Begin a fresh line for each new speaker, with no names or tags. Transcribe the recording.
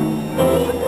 Oh,